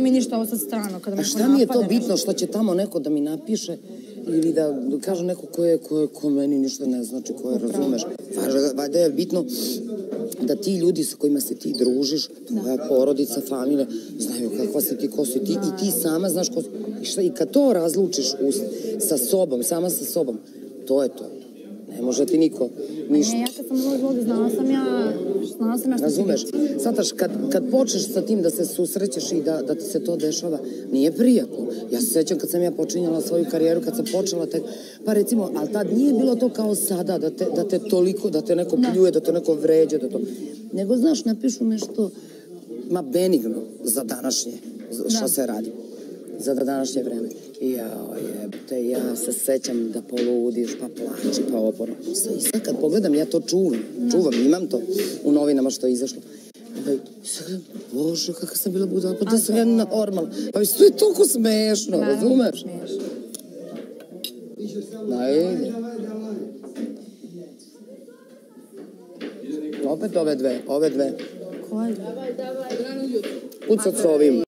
mi ništa ovo sad strano. Kada A šta mi je to bitno što će tamo neko da mi napiše ili da kaže neko ko je, ko je, ko meni ništa ne znači, ko je, razumeš? Valjda je bitno da ti ljudi sa kojima se ti družiš, tvoja porodica, familija, znaju kakva si ti, ko si ti i ti sama znaš ko si. I, šta, I kad to razlučiš us, sa sobom, sama sa sobom, to je to. Ne može ti niko ništa. Ne, ja kad sam bila zloga, znala sam ja, ja što Razumeš? Sataš, kad, kad počneš sa tim da se susrećeš i da, da ti se to dešava, nije prijatno. Ja se sećam kad sam ja počinjala svoju karijeru, kad sam počela tek, pa recimo, ali tad nije bilo to kao sada, da te, da te toliko, da te neko pljuje, da te neko vređa, da to... Nego, znaš, napišu nešto, ma benigno za današnje, za šta se radi za današnje vreme. I jao, jebate, ja se sećam da poludiš, pa plači, pa oporno. I sad kad pogledam, ja to čuvam, čuvam, imam to u novinama što je izašlo. Bože, kakva sam bila budala, pa da sam ja normalna. Pa sve je toliko smešno, razumeš? Smiješ. Ajde. Opet ove dve, ove dve. Koje? Pucat s ovim.